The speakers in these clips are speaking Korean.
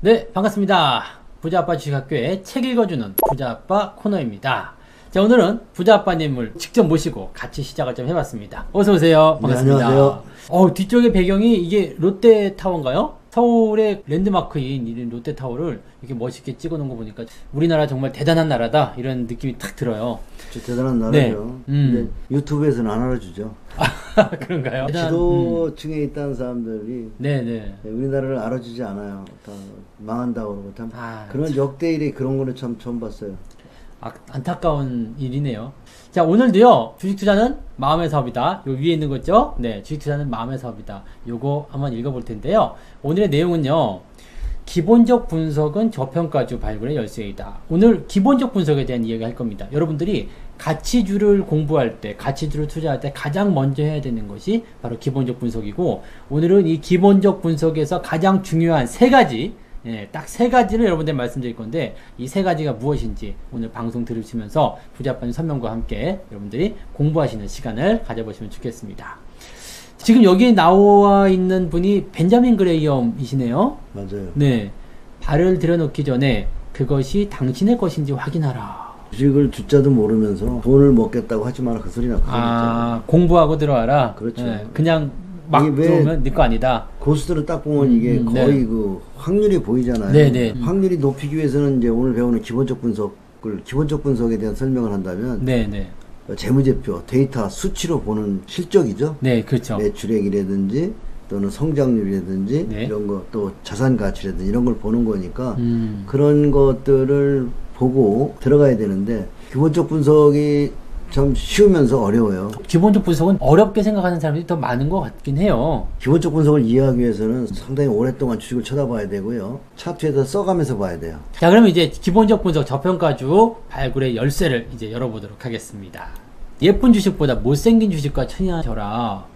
네, 반갑습니다. 부자아빠 주식학교의 책 읽어주는 부자아빠 코너입니다. 자, 오늘은 부자아빠님을 직접 모시고 같이 시작을 좀 해봤습니다. 어서오세요. 반갑습니다. 네, 안녕하세요. 어, 뒤쪽에 배경이 이게 롯데타워인가요? 서울의 랜드마크인 이 롯데타워를 이렇게 멋있게 찍어 놓은 거 보니까 우리나라 정말 대단한 나라다 이런 느낌이 탁 들어요. 대단한 나라죠. 네. 음. 근데 유튜브에서는 안 알아주죠. 그런가요? 대단- 음. 지도층에 있다는 사람들이 네네. 우리나라를 알아주지 않아요. 다 망한다고 그러고 참 아, 그런 역대 일이 그런 거는 참 처음 봤어요. 아, 안타까운 일이네요. 자, 오늘도요, 주식 투자는 마음의 사업이다. 요 위에 있는 거 있죠? 네, 주식 투자는 마음의 사업이다. 요거 한번 읽어볼 텐데요. 오늘의 내용은요, 기본적 분석은 저평가주 발굴의 열쇠이다. 오늘 기본적 분석에 대한 이야기 할 겁니다. 여러분들이 가치주를 공부할 때, 가치주를 투자할 때 가장 먼저 해야 되는 것이 바로 기본적 분석이고, 오늘은 이 기본적 분석에서 가장 중요한 세 가지, 예, 딱 세 가지를 여러분들 말씀드릴 건데, 이 세 가지가 무엇인지 오늘 방송 들으시면서 부자빠님 설명과 함께 여러분들이 공부하시는 시간을 가져보시면 좋겠습니다. 지금 여기 나와 있는 분이 벤자민 그레이엄이시네요. 맞아요. 네. 발을 들여놓기 전에 그것이 당신의 것인지 확인하라. 주식을 주자도 모르면서 돈을 먹겠다고 하지 마라 그 소리나 그. 아, 공부하고 들어와라. 그렇죠. 네, 그냥 막 이게 왜- 들어오면 네거 아니다. 고수들을 딱 보면 이게 음, 거의 네. 그 확률이 보이잖아요. 네, 네. 확률이 높이기 위해서는 이제 오늘 배우는 기본적 분석을 기본적 분석에 대한 설명을 한다면 네, 네. 재무제표, 데이터, 수치로 보는 실적이죠. 네, 그렇죠. 매출액이라든지 또는 성장률이라든지 네. 이런 거 또 자산 가치라든지 이런 걸 보는 거니까 음. 그런 것들을 보고 들어가야 되는데 기본적 분석이 참 쉬우면서 어려워요. 기본적 분석은 어렵게 생각하는 사람들이 더 많은 것 같긴 해요. 기본적 분석을 이해하기 위해서는 상당히 오랫동안 주식을 쳐다봐야 되고요. 차트에서 써가면서 봐야 돼요. 자, 그러면 이제 기본적 분석 저평가주 발굴의 열쇠를 이제 열어보도록 하겠습니다. 예쁜 주식보다 못생긴 주식과 천이하셔라.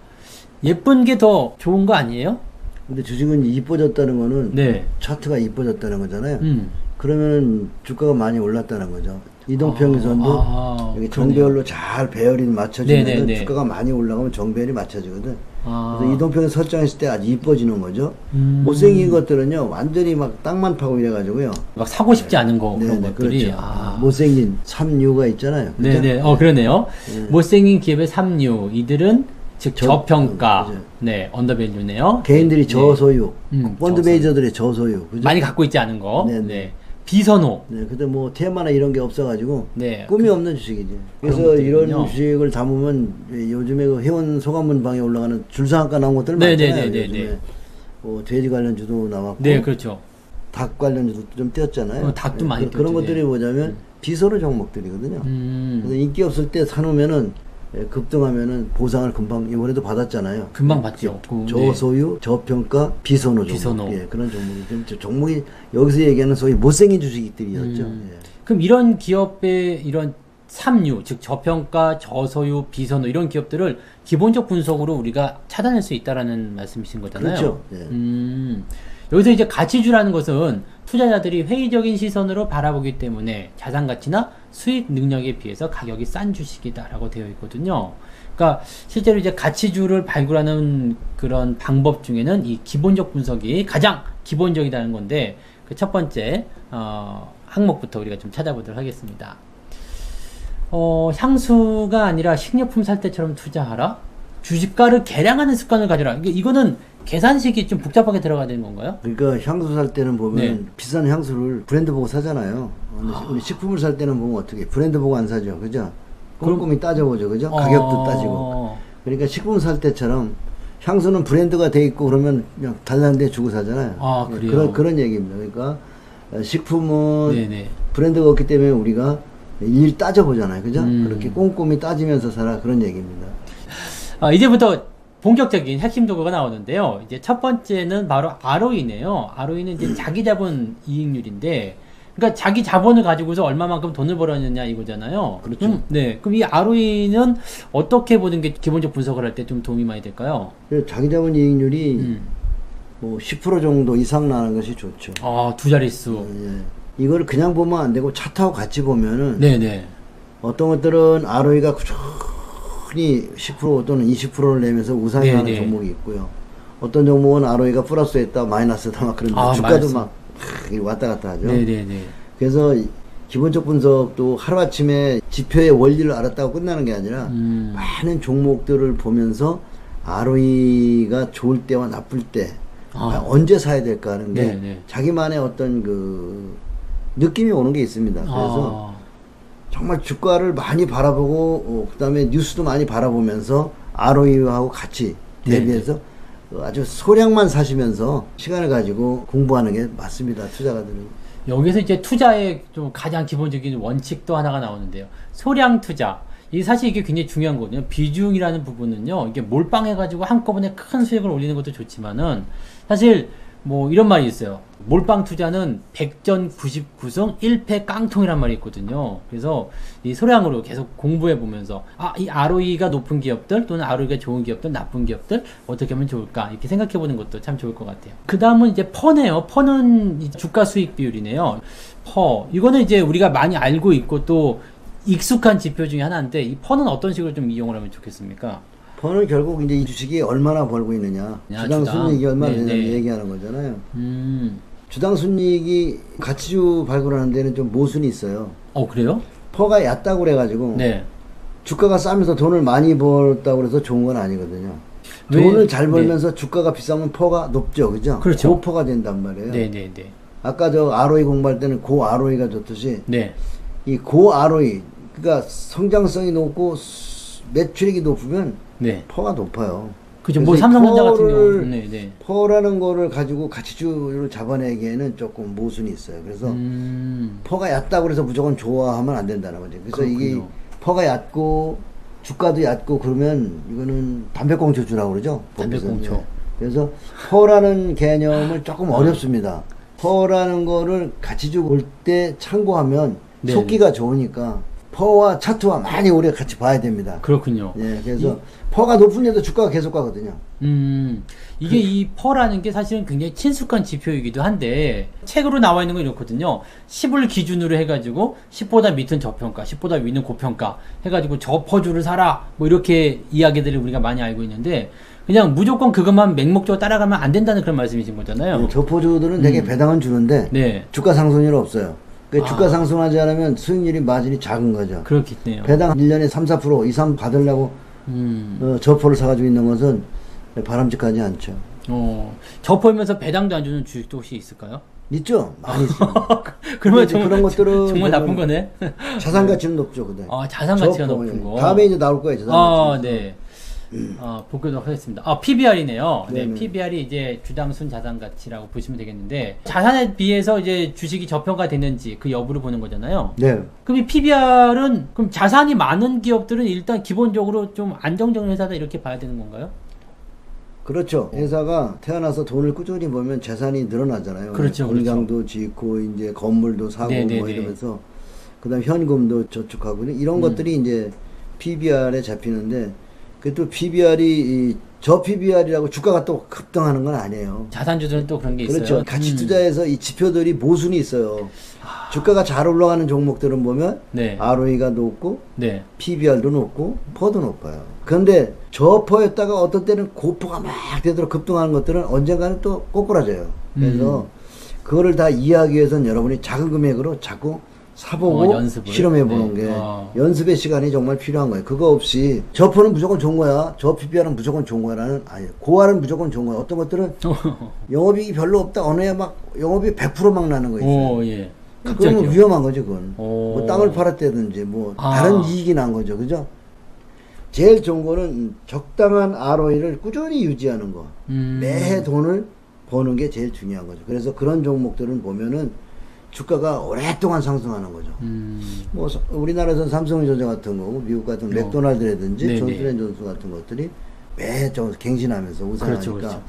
예쁜 게 더 좋은 거 아니에요? 근데 주식은 이뻐졌다는 거는 네. 차트가 이뻐졌다는 거잖아요. 음. 그러면은 주가가 많이 올랐다는 거죠. 이동평균선도 아, 여기 그러네요. 정배열로 잘 배열이 맞춰지면 네네네. 주가가 많이 올라가면 정배열이 맞춰지거든. 아. 그래서 이동평균 설정했을 때 아주 이뻐지는 거죠. 음. 못생긴 것들은요 완전히 막 땅만 파고 이래가지고요. 막 사고 싶지 않은 거 그런 네네, 것들이 그렇죠. 아. 못생긴 삼류가 있잖아요. 그죠? 네네 어 그러네요 네. 못생긴 기업의 삼류 이들은 즉 저- 저평가 그죠. 네 언더밸류네요 개인들이 네. 저소유, 음, 펀드 저소유. 매니저들의 저소유, 그죠? 많이 갖고 있지 않은 거 네네. 네. 비선호 네, 근데 뭐 테마나 이런 게 없어가지고 네. 꿈이 없는 주식이지. 그래서 이런. 주식을 담으면 요즘에 그 회원 소감문 방에 올라가는 줄상한가 나온 것들 네네네네네. 많잖아요. 요즘에 뭐 돼지 관련주도 나왔고 네 그렇죠 닭 관련주도 좀 뛰었잖아요. 어, 닭도 많이 그- 뛰었죠, 것들이 네. 뭐냐면 비선호 종목들이거든요. 음 그래서 인기 없을 때 사놓으면은 예, 급등하면은 보상을 금방 이번에도 받았잖아요. 금방 받죠 그, 네. 저소유, 저평가, 비선호 종목. 비선호. 예, 그런 종목이 좀 저- 종목이 여기서 얘기하는 소위 못생긴 주식들이었죠. 음. 예. 그럼 이런 기업의 이런 삼류 즉 저평가 저소유 비선호 이런 기업들을 기본적 분석으로 우리가 찾아낼 수 있다라는 말씀이신 거잖아요 그렇죠. 예. 음, 여기서 이제 가치주라는 것은 투자자들이 회의적인 시선으로 바라보기 때문에 자산 가치나 수익 능력에 비해서 가격이 싼 주식이다라고 되어 있거든요. 그러니까 실제로 이제 가치주를 발굴하는 그런 방법 중에는 이 기본적 분석이 가장 기본적이라는 건데 그 첫 번째 어, 항목부터 우리가 좀 찾아보도록 하겠습니다. 어, 향수가 아니라 식료품 살 때처럼 투자하라. 주식가를 개량하는 습관을 가져라. 이게 이거는 계산식이 좀 복잡하게 들어가야 되는 건가요? 그러니까 향수 살 때는 보면 네. 비싼 향수를 브랜드 보고 사잖아요. 근데 우리 식품을 살 때는 보면 어떻게 브랜드 보고 안 사죠, 그죠? 꼼꼼히 따져보죠, 그죠? 가격도 어, 따지고. 그러니까 식품 살 때처럼 향수는 브랜드가 돼 있고 그러면 그냥 달라는 데 주고 사잖아요. 아, 예, 그래요? 그런 그런 얘기입니다. 그러니까 어, 식품은 네네. 브랜드가 없기 때문에 우리가 일 따져보잖아요, 그죠? 음. 그렇게 꼼꼼히 따지면서 살아 그런 얘기입니다. 아, 이제부터 본격적인 핵심 도구가 나오는데요. 이제 첫 번째는 바로 ROE네요. ROE는 이제 자기 자본 이익률인데, 그러니까 자기 자본을 가지고서 얼마만큼 돈을 벌었느냐 이거잖아요. 그렇죠. 음, 네. 그럼 이 ROE는 어떻게 보는 게 기본적 분석을 할 때 좀 도움이 많이 될까요? 그래서 자기 자본 이익률이 음. 뭐10% 정도 이상 나는 것이 좋죠. 아, 두 자릿수. 예. 이거를 그냥 보면 안 되고 차트하고 같이 보면은 네네. 어떤 것들은 ROE가 흔히 10% 또는 20%를 내면서 우상향하는 네, 네. 종목이 있고요. 어떤 종목은 ROE가 플러스했다, 마이너스다 막 그런데 아, 주가도 마이너스. 막 왔다 갔다 하죠. 네네네. 그래서 이 기본적 분석도 하루아침에 지표의 원리를 알았다고 끝나는 게 아니라 음. 많은 종목들을 보면서 ROE가 좋을 때와 나쁠 때 아. 언제 사야 될까 하는 게 네, 네. 자기만의 어떤 그 느낌이 오는 게 있습니다. 그래서 아, 정말 주가를 많이 바라보고 어, 그다음에 뉴스도 많이 바라보면서 ROE하고 같이 네, 대비해서 어, 아주 소량만 사시면서 시간을 가지고 공부하는 게 맞습니다. 투자가들은. 여기서 이제 투자의 좀 가장 기본적인 원칙도 하나가 나오는데요. 소량 투자. 이 사실 이게 굉장히 중요한 거거든요. 비중이라는 부분은요. 이게 몰빵해가지고 한꺼번에 큰 수익을 올리는 것도 좋지만은 사실 뭐 이런 말이 있어요. 몰빵 투자는 100전 99승 1패 깡통이란 말이 있거든요. 그래서 이 소량으로 계속 공부해 보면서 아, 이 ROE가 높은 기업들 또는 ROE가 좋은 기업들, 나쁜 기업들 어떻게 하면 좋을까 이렇게 생각해 보는 것도 참 좋을 것 같아요. 그 다음은 이제 퍼네요. 퍼는 이 주가 수익 비율이네요. PER 이거는 이제 우리가 많이 알고 있고 또 익숙한 지표 중에 하나인데 이 PER는 어떤 식으로 좀 이용을 하면 좋겠습니까? PER는 결국 이제 이 주식이 얼마나 벌고 있느냐, 야, 주당 주당. 순이익이 얼마나 네, 되느냐 네. 얘기하는 거잖아요. 음, 주당 순이익이 가치주 발굴하는 데는 좀 모순이 있어요. 어 그래요? PER가 얕다고 그래가지고 네. 주가가 싸면서 돈을 많이 벌었다고 그래서 좋은 건 아니거든요. 왜- 돈을 잘 네. 벌면서 주가가 비싸면 PER가 높죠, 그죠? 그렇죠. 고PER가 된단 말이에요. 네, 네, 네. 아까 저 ROE 공부할 때는 고 ROE가 좋듯이 네. 이고 ROE 그러니까 성장성이 높고 수- 매출액이 높으면 네. PER가 높아요. 그죠. 뭐이 삼성전자 같은 PER를 경우. 네, 네. PER라는 거를 가지고 가치주를 잡아내기에는 조금 모순이 있어요. 그래서 음. PER가 얕다고 그래서 무조건 좋아하면 안 된다는 거죠. 그래서 이게 그렇군요. PER가 얕고 주가도 얕고 그러면 이거는 담배꽁초주라고 그러죠. 담배꽁초. 네. 그래서 PER라는 개념을 조금 어렵습니다. PER라는 거를 가치주 볼 때 참고하면 네. 속기가 좋으니까 PER와 차트와 많이 오래 같이 봐야 됩니다. 그렇군요. 예, 그래서 PER가 높은 데도 주가가 계속 가거든요. 음, 이게 이 PER라는 게 사실은 굉장히 친숙한 지표이기도 한데, 책으로 나와 있는 건 이렇거든요. 10을 기준으로 해가지고, 10보다 밑은 저평가, 10보다 위는 고평가, 해가지고 저 PER주를 사라, 뭐 이렇게 이야기들을 우리가 많이 알고 있는데, 그냥 무조건 그것만 맹목적으로 따라가면 안 된다는 그런 말씀이신 거잖아요. 예, 저포주들은 되게 배당은 주는데 네, 주가 상승률 없어요. 그 아. 주가 상승하지 않으면 수익률이 마진이 작은 거죠. 그렇겠네요. 배당 1년에 3, 4% 이상 받으려고 음, 어, 저포를 사가지고 있는 것은 바람직하지 않죠. 어, 저 퍼면서 배당도 안 주는 주식도 혹시 있을까요? 있죠? 많이 있습니다. 그러면 정말, 그런 것들은 정말 나쁜 거네. 자산 가치는 높죠, 그대. 아, 자산 가치가 높은 예. 거. 다음에 이제 나올 거예요, 자산 아, 가치. 네. 아, 보도록 하겠습니다. 아, PBR이네요. 네. PBR이 이제 주당 순 자산 가치라고 보시면 되겠는데, 자산에 비해서 이제 주식이 저평가 됐는지 그 여부를 보는 거잖아요. 네. 그럼 이 PBR은, 그럼 자산이 많은 기업들은 일단 기본적으로 좀 안정적인 회사다 이렇게 봐야 되는 건가요? 그렇죠. 회사가 태어나서 돈을 꾸준히 벌면 재산이 늘어나잖아요. 그렇죠, 공장도 짓고 이제 건물도 사고 네네네. 뭐 이러면서 그다음 현금도 저축하고 이런 음. 것들이 이제 PBR에 잡히는데 그또 PBR이 저 PBR이라고 주가가 또 급등하는 건 아니에요. 자산주들은 또 그런 게 있어요. 그렇죠. 가치 음. 투자에서 이 지표들이 모순이 있어요. 주가가 잘 올라가는 종목들은 보면 네. ROE가 높고 네. PBR도 높고 퍼도 높아요. 그런데 저퍼였다가 어떤 때는 고퍼가 막 되도록 급등하는 것들은 언젠가는 또 꼬꾸라져요. 그래서 음. 그거를 다 이해하기 위해서는 여러분이 작은 금액으로 자꾸 사보고 어. 실험해보는 네. 게 어. 연습의 시간이 정말 필요한 거예요. 그거 없이 저퍼는 무조건 좋은 거야. 저 PBR은 무조건 좋은 거야라는 아니에요. 고알은 무조건 좋은 거야. 어떤 것들은 영업이익이 별로 없다. 어느 해막 영업이 100%막 나는 거 있어요. 오, 예. 그거는. 위험한 거죠, 그건. 오. 뭐 땅을 팔았다든지 뭐 아. 다른 이익이 난 거죠, 그죠? 제일 좋은 거는 적당한 ROE를 꾸준히 유지하는 거. 음. 매해 돈을 버는 게 제일 중요한 거죠. 그래서 그런 종목들은 보면은 주가가 오랫동안 상승하는 거죠. 음. 뭐 서- 우리나라에서는 삼성전자 같은 거고 미국 같은 어. 맥도날드라든지. 존슨앤존슨 같은 것들이 매해 좀 갱신하면서 우상하니까 그렇죠, 그렇죠.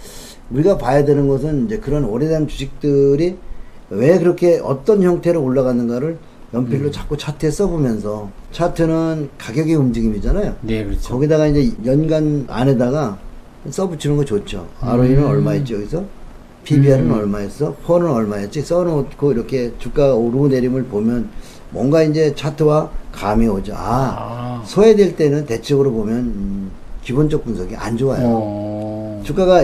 우리가 봐야 되는 것은 이제 그런 오래된 주식들이 왜 그렇게 어떤 형태로 올라가는가를 연필로 자꾸 차트에 써보면서 차트는 가격의 움직임이잖아요. 네, 그렇죠. 거기다가 이제 연간 안에다가 써붙이는 거 좋죠. ROE는 음. 얼마였지 여기서? PBR은 음. 얼마였어? 펀은 얼마였지? 써놓고 이렇게 주가가 오르고 내림을 보면 뭔가 이제 차트와 감이 오죠. 아, 아. 소외될 때는 대체적으로 보면 음, 기본적 분석이 안 좋아요. 어. 주가가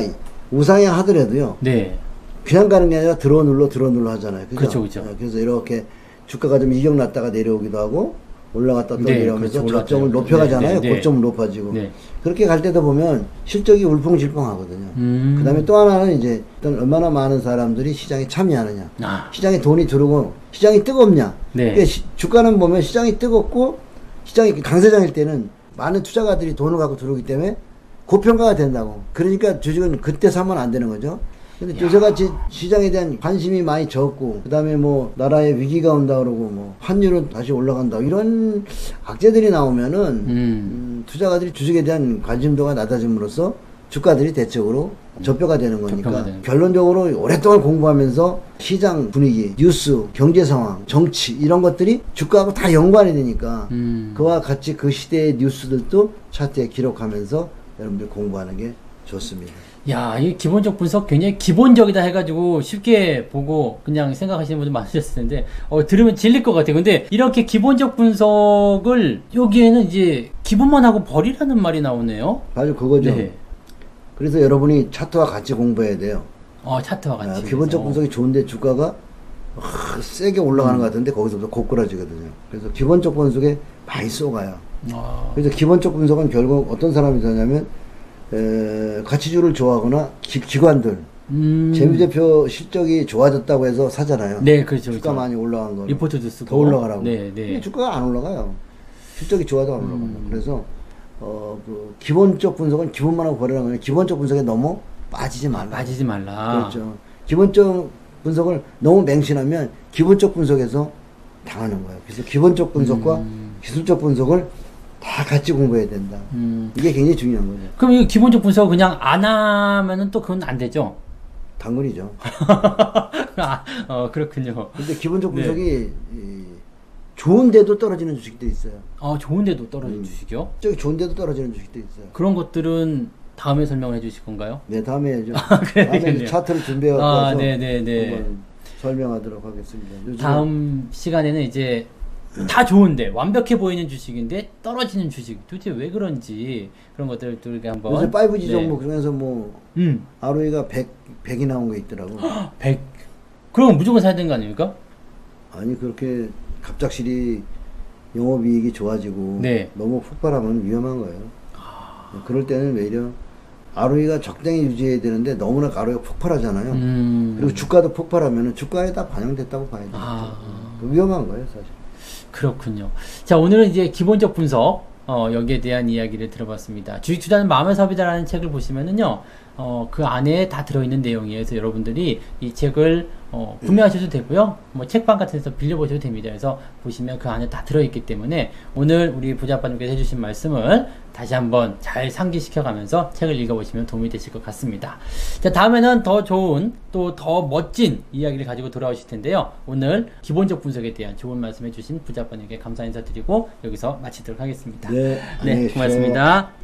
우상향 하더라도요. 네. 그냥 가는 게 아니라 들어 눌러 들어 눌러 하잖아요. 그죠? 그쵸, 그쵸. 어, 그래서 이렇게 주가가 좀 이격 났다가 내려오기도 하고 올라갔다 또 네, 내려오면서 그렇죠. 저점을 올라가죠. 높여가잖아요. 네, 네, 네. 고점은 높아지고 네. 그렇게 갈 때도 보면 실적이 울풍질풍하거든요. 음. 그다음에 또 하나는 이제 일단 얼마나 많은 사람들이 시장에 참여하느냐. 아. 시장에 돈이 들어오고 시장이 뜨겁냐. 네. 그러니까 시- 주가는 보면 시장이 뜨겁고 시장이 강세장일 때는 많은 투자가들이 돈을 갖고 들어오기 때문에 고평가가 된다고. 그러니까 주식은 그때 사면 안 되는 거죠. 근데 요새같이 시장에 대한 관심이 많이 적고 그다음에 뭐 나라에 위기가 온다 그러고 뭐 환율은 다시 올라간다 이런 악재들이 나오면은 음. 음, 투자가들이 주식에 대한 관심도가 낮아짐으로써 주가들이 대체적으로 접뼈가 되는 거니까 접혀가 되는 결론적으로 오랫동안 공부하면서 시장 분위기, 뉴스, 경제 상황, 정치 이런 것들이 주가하고 다 연관이 되니까 음. 그와 같이 그 시대의 뉴스들도 차트에 기록하면서 여러분들 공부하는 게 좋습니다. 야, 이 기본적 분석 굉장히 기본적이다 해가지고 쉽게 보고 그냥 생각하시는 분들 많으셨을 텐데, 어, 들으면 질릴 것 같아요. 근데 이렇게 기본적 분석을 여기에는 이제 기본만 하고 버리라는 말이 나오네요. 아주 그거죠. 네. 그래서 여러분이 차트와 같이 공부해야 돼요. 어, 차트와 아, 같이. 기본적 그래서. 분석이 좋은데 주가가 아, 세게 올라가는 것 같은데 거기서부터 고꾸라지거든요. 그래서 기본적 분석에 많이 쏘가요. 아, 그래서 기본적 분석은 결국 어떤 사람이 되냐면 에, 가치주를 좋아하거나 기, 기관들 음. 재무제표 실적이 좋아졌다고 해서 사잖아요. 네, 그렇죠. 주가 그렇죠. 많이 올라간 거. 리포트도 쓰고. 더 올라가라고. 네, 네. 주가가 안 올라가요. 실적이 좋아도 안 올라가요. 음. 그래서 어, 그 기본적 분석은 기본만 하고 버리라는 거예요. 기본적 분석에 너무 빠지지 말라. 빠지지 말라. 그렇죠. 기본적 분석을 너무 맹신하면 기본적 분석에서 당하는 거예요. 그래서 기본적 분석과 음. 기술적 분석을 다 같이 공부해야 된다. 음. 이게 굉장히 중요한 거죠. 그럼 이 기본적 분석 그냥 안 하면은 또 그건 안 되죠? 당근이죠. 아, 어, 그렇군요. 근데 기본적 네. 분석이 이, 좋은데도 떨어지는 주식도 있어요. 어, 좋은데도 떨어진 음. 주식이요? 저기 좋은데도 떨어지는 주식도 있어요. 그런 것들은 다음에 설명을 해주실 건가요? 네, 다음에 해야죠. 그래야 다음에. 차트를 준비해 갖고 아, 네네네. 한번 설명하도록 하겠습니다. 다음 시간에는 이제 다 좋은데 완벽해 보이는 주식인데 떨어지는 주식 도대체 왜 그런지 그런 것들을 또 이렇게 한번 요새 5G 네. 정보 그중에서 뭐 음, ROE가 100, 100이 나온 거 있더라고. 100 그럼 무조건 사야 되는 거 아닙니까? 아니 그렇게 갑작스리 영업이익이 좋아지고 네. 너무 폭발하면 위험한 거예요. 그럴 때는 외려 ROE가 적당히 유지해야 되는데 너무나 ROE가 폭발하잖아요. 음, 그리고 주가도 폭발하면 주가에 다 반영됐다고 봐야 돼요. 아. 그 위험한 거예요, 사실. 그렇군요. 자, 오늘은 이제 기본적 분석, 어, 여기에 대한 이야기를 들어봤습니다. 주식 투자는 마음의 사업이다라는 책을 보시면은요, 어, 그 안에 다 들어있는 내용이에요. 그래서 여러분들이 이 책을, 어, 구매하셔도 되고요. 뭐, 책방 같은 데서 빌려보셔도 됩니다. 그래서 보시면 그 안에 다 들어있기 때문에 오늘 우리 부자빠님께서 해주신 말씀을 다시 한번 잘 상기시켜 가면서 책을 읽어보시면 도움이 되실 것 같습니다. 자, 다음에는 더 좋은 또 더 멋진 이야기를 가지고 돌아오실 텐데요. 오늘 기본적 분석에 대한 좋은 말씀 해주신 부자빠님께 감사 인사드리고 여기서 마치도록 하겠습니다. 네, 네. 고맙습니다.